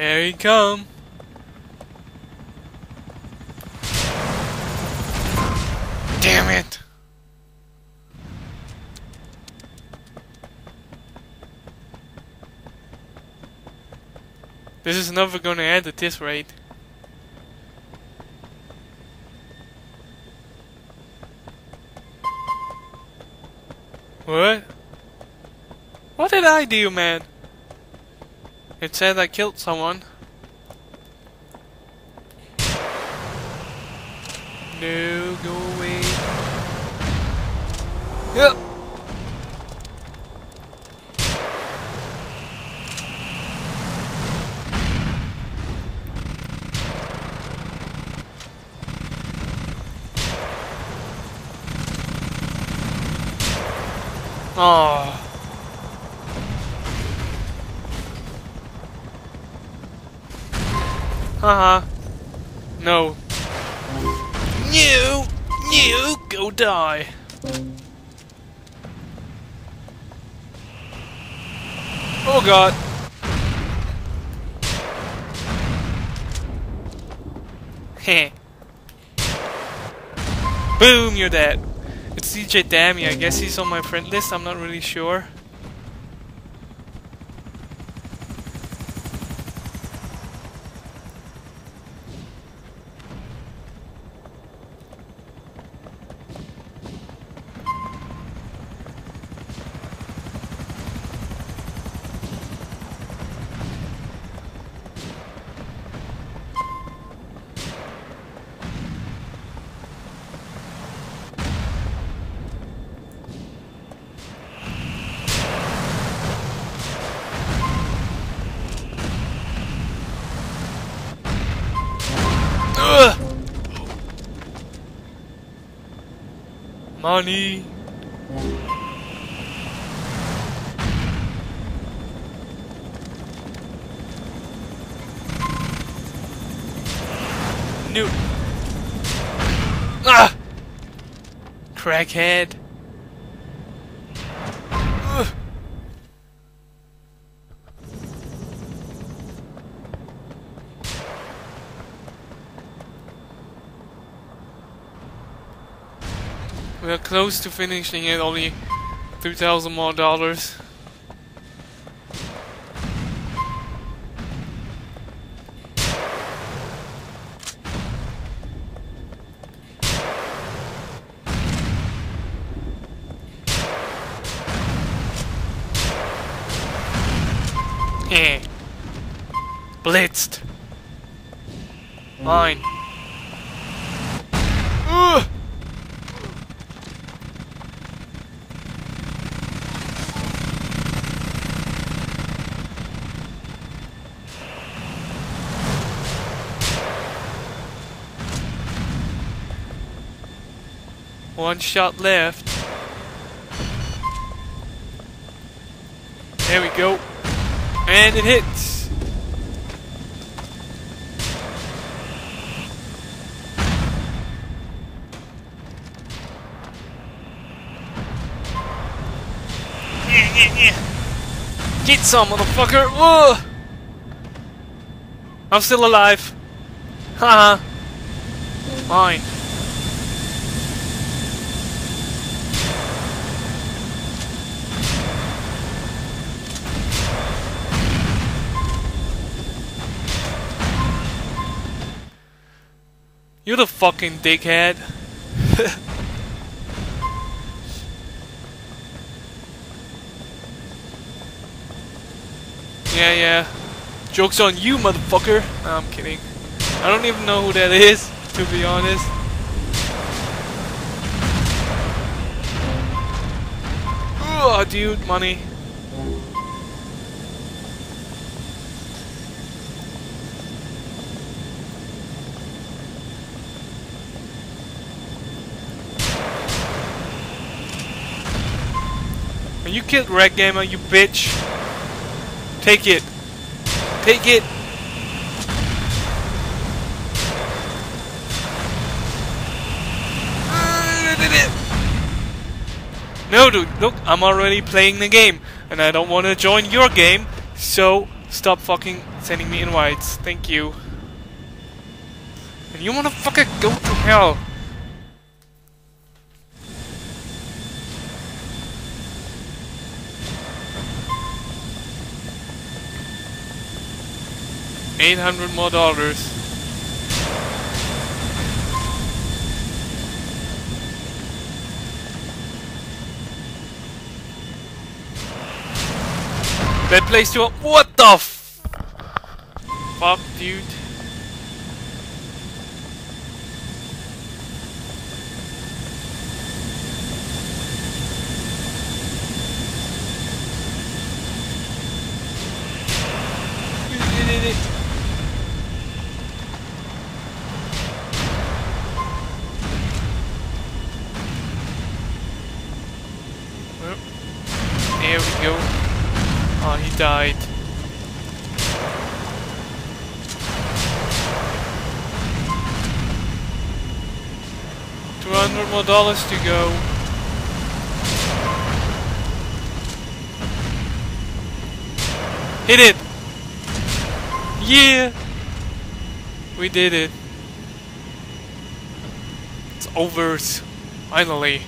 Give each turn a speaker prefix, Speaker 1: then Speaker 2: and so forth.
Speaker 1: Here he come. Damn it. This is never gonna end at this rate. What? What did I do, man? It said I killed someone. No, go away. Yep. Oh. Haha. No. You! You! Go die! Oh god! Heh. Boom! You're dead. It's DJ Dammy. I guess he's on my friend list. I'm not really sure. Money. New. Ah! Crackhead. We are close to finishing it, only 3,000 more dollars. Eh. Blitzed. Mine. Ugh. One shot left. There we go. And it hits. Get some, motherfucker! Whoa! I'm still alive. Haha. Fine. You the fucking dickhead. yeah, yeah. Joke's on you, motherfucker. No, I'm kidding. I don't even know who that is, to be honest. Oh, dude, money. And you killed Red Gamer, you bitch. Take it. Take it. No, dude, look, I'm already playing the game, and I don't want to join your game, so stop fucking sending me invites. Thank you. And you motherfucker go to hell. Eight hundred more dollars. Bad place to- What the Fuck, dude. There we go. Oh, he died. Two hundred more dollars to go. Hit it! Yeah! We did it. It's over. Finally.